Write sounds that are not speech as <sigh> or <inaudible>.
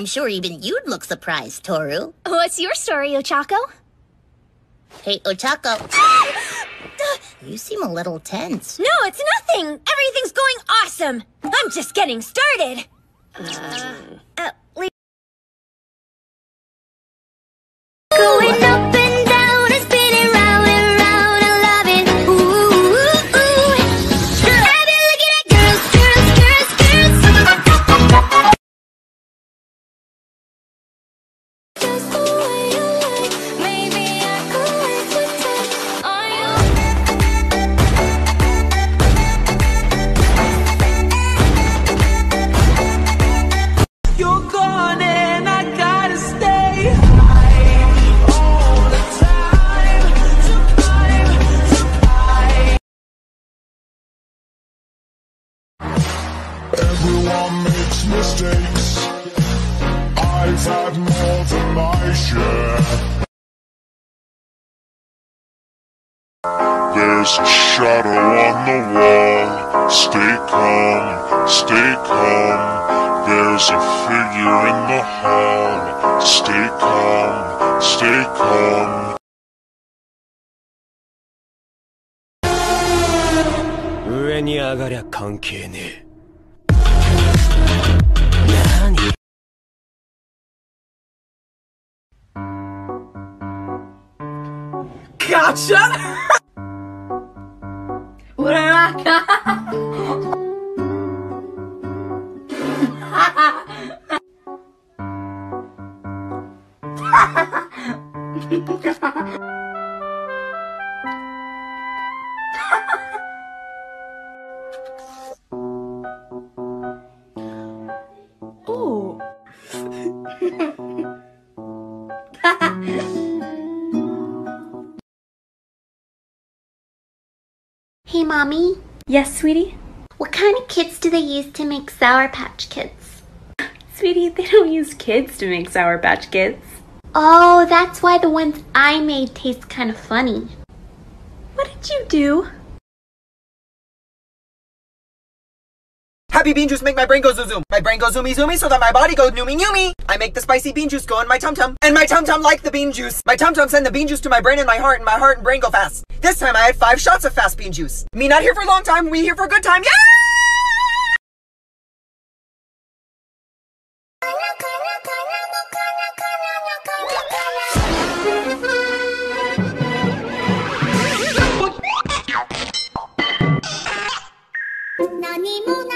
I'm sure even you'd look surprised, Toru. What's your story, Ochako? Hey, Ochako. <gasps> you seem a little tense. No, it's nothing. Everything's going awesome. I'm just getting started. Uh, at Everyone makes mistakes. I've had more than my share. There's a shadow on the wall. Stay calm, stay calm. There's a figure in the hall. Stay calm, stay calm. 上に上がりゃ関係ねえ Gotcha! What? <laughs> Oh. <laughs> Hey, Mommy. Yes, sweetie? What kind of kits do they use to make Sour Patch Kids? Sweetie, they don't use kids to make Sour Patch Kids. Oh, that's why the ones I made taste kind of funny. What did you do? Bean juice make my brain go zoom zoom. My brain goes zoomy zoomy so that my body goes noomy noomy. I make the spicy bean juice go in my tum tum. And my tum tum like the bean juice. My tum tum send the bean juice to my brain and my heart and my heart and brain go fast. This time I had five shots of fast bean juice. Me not here for a long time, we here for a good time. Yeah! <laughs> Nani mo